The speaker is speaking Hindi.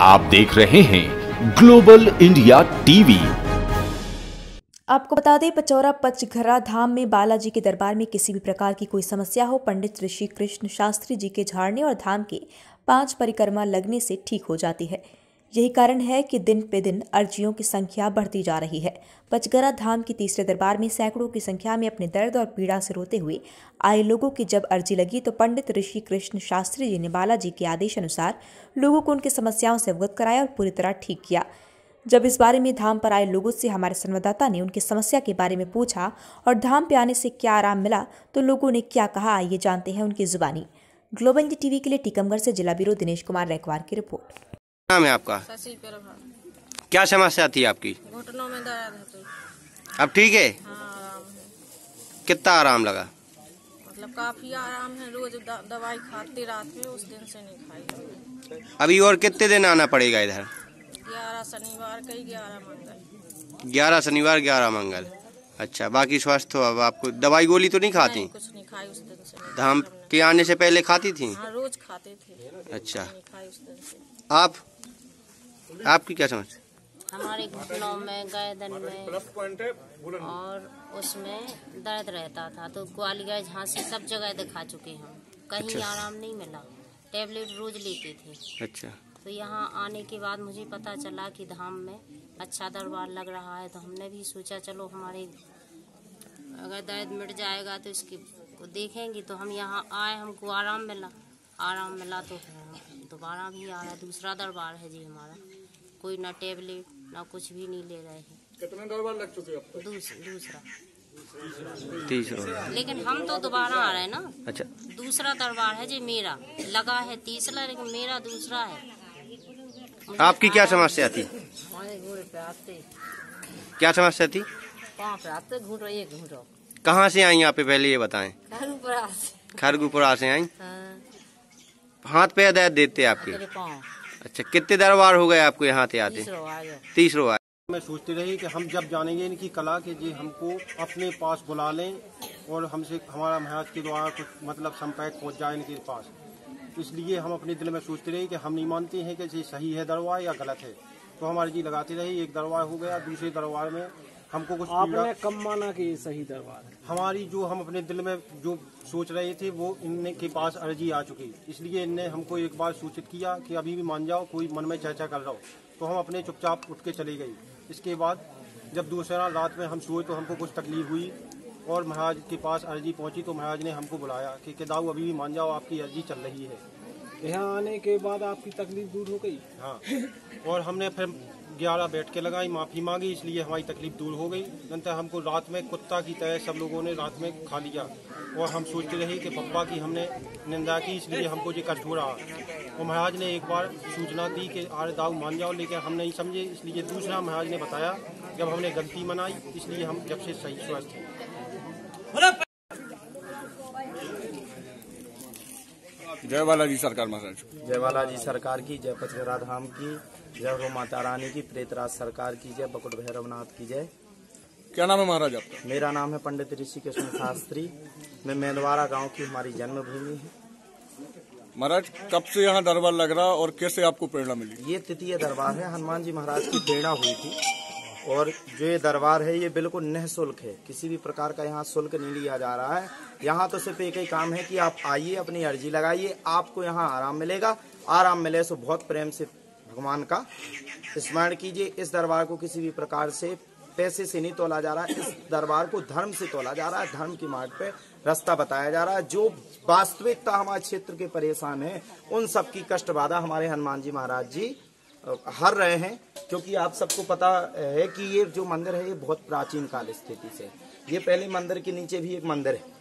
आप देख रहे हैं ग्लोबल इंडिया टीवी। आपको बता दें, पचौरा पचघरा धाम में बालाजी के दरबार में किसी भी प्रकार की कोई समस्या हो, पंडित ऋषि कृष्ण शास्त्री जी के झाड़ने और धाम के पाँच परिक्रमा लगने से ठीक हो जाती है। यही कारण है कि दिन पे दिन अर्जियों की संख्या बढ़ती जा रही है। पचगरा धाम के तीसरे दरबार में सैकड़ों की संख्या में अपने दर्द और पीड़ा से रोते हुए आए लोगों की जब अर्जी लगी तो पंडित ऋषि कृष्ण शास्त्री जी ने बालाजी के आदेश अनुसार लोगों को उनकी समस्याओं से अवगत कराया और पूरी तरह ठीक किया। जब इस बारे में धाम पर आए लोगों से हमारे संवाददाता ने उनकी समस्या के बारे में पूछा और धाम पे आने से क्या आराम मिला तो लोगों ने क्या कहा आइए जानते हैं उनकी जुबानी। ग्लोबल टीवी के लिए टीकमगढ़ से जिला ब्यूरो दिनेश कुमार रैकवार की रिपोर्ट। नाम है आपका? क्या समस्या थी आपकी? घुटनों में दर्द है तो। अब ठीक है? हाँ कितना आराम लगा? मतलब काफ़ी आराम है। रोज दवाई खाती रात में उस दिन से नहीं खाई। अभी और कितने दिन आना पड़ेगा इधर? ग्यारह शनिवार कई ग्यारह मंगल। ग्यारह शनिवार ग्यारह मंगल। अच्छा बाकी स्वस्थ हो अब आपको दवाई गोली तो नहीं खाती? नहीं कुछ नहीं खाई उस दिन से। धाम के आने से पहले खाती थी? हाँ रोज खाते थे। अच्छा। नहीं खाई उस दिन से। आप? आपकी क्या समझ? हमारे घुटनों में गर्दन में और उसमें दर्द रहता था तो ग्वालियर झांसी सब जगह दिखा चुके हम। कहीं अच्छा। आराम नहीं मिला। टेबलेट रोज लेते थे। अच्छा। तो यहाँ आने के बाद मुझे पता चला कि धाम में अच्छा दरबार लग रहा है तो हमने भी सोचा चलो हमारे अगर दर्द मिट जाएगा तो इसकी को देखेंगे। तो हम यहाँ आए हमको आराम मिला। आराम मिला तो दोबारा भी आया दूसरा दरबार है जी हमारा। कोई ना टेबलेट ना कुछ भी नहीं ले रहे हैं। कितने दरबार लग चुके हैं अब दूस, दूसरा। तीसरा। लेकिन हम तो दोबारा आ रहे हैं ना। अच्छा। दूसरा दरबार है जी मेरा। लगा है तीसरा लेकिन मेरा दूसरा है। आपकी क्या समस्या थी? क्या समस्या थी? कहाँ से आई यहाँ पे पहले ये बताएँ? खरगुपुरा से। आई? हाँ, हाथ पे दर्द देते आपके। अच्छा कितने दरबार हो गए आपको यहाँ से आते? तीसरो आ जाओ तीसरो आए। मैं सोचते रहे कि हम जब जानेंगे इनकी कला के जी हमको अपने पास बुला लें और हमसे हमारा महाराज के द्वारा कुछ मतलब संपर्क पहुँच जाए इनके पास। इसलिए हम अपने दिल में सोचते रहे कि हम नहीं मानते हैं कि सही है दरबार या गलत है। तो हमारे जी लगाते रहे एक दरबार हो गया दूसरे दरबार में हमको कुछ आपने कब माना कि ये सही दरबार है? हमारी जो हम अपने दिल में जो सोच रहे थे वो इनके के पास अर्जी आ चुकी इसलिए इनने हमको एक बार सूचित किया कि अभी भी मान जाओ कोई मन में चर्चा कर रहा हो। तो हम अपने चुपचाप उठ के चले गए। इसके बाद जब दूसरा रात में हम सोए तो हमको कुछ तकलीफ़ हुई और महाराज के पास अर्जी पहुँची तो महाराज ने हमको बुलाया कि केदाऊ अभी भी मान जाओ आपकी अर्जी चल रही है। यहाँ आने के बाद आपकी तकलीफ़ दूर हो गई? हाँ। और हमने फिर ग्यारह बैठ के लगाई माफ़ी मांगी इसलिए हमारी तकलीफ़ दूर हो गई। नंतर हमको रात में कुत्ता की तरह सब लोगों ने रात में खा लिया। और हम सोचते रहे कि पप्पा की हमने निंदा की इसलिए हमको ये कष्ट हो रहा। और महाराज ने एक बार सूचना दी कि आर दाऊ मान जाओ लेकिन हम नहीं समझे। इसलिए दूसरा महाराज ने बताया जब हमने गलती मनाई इसलिए हम जब से सही स्वस्थ हैं। जय बालाजी सरकार महाराज। जय बालाजी सरकार की जय पचहरा धाम की। जय हो माता रानी की प्रेतराज सरकार की जय बकुट भैरवनाथ की जय। क्या नाम है महाराज आपका? मेरा नाम है पंडित ऋषि कृष्ण शास्त्री। मैं मेंदवारा गाँव की हमारी जन्मभूमि है। महाराज कब से यहाँ दरबार लग रहा और कैसे आपको प्रेरणा मिली? ये तृतीय दरबार है। हनुमान जी महाराज की प्रेरणा हुई थी। और जो ये दरबार है ये बिल्कुल निःशुल्क है। किसी भी प्रकार का यहाँ शुल्क नहीं लिया जा रहा है। यहाँ तो सिर्फ़ एक ही काम है कि आप आइए अपनी अर्जी लगाइए। आपको यहाँ आराम मिलेगा। आराम मिले सो बहुत प्रेम से भगवान का। स्मरण कीजिए, इस दरबार को किसी भी प्रकार से पैसे से नहीं तोला जा रहा है इस दरबार को धर्म से तोला जा रहा है धर्म की मार्ग पे रास्ता बताया जा रहा है जो वास्तविकता हमारे क्षेत्र के परेशान है, उन सबकी कष्ट बाधा हमारे हनुमान जी महाराज जी हर रहे हैं, क्योंकि आप सबको पता है कि ये जो मंदिर है, ये बहुत प्राचीन काल स्थिति से ये पहले मंदिर के नीचे भी एक मंदिर है।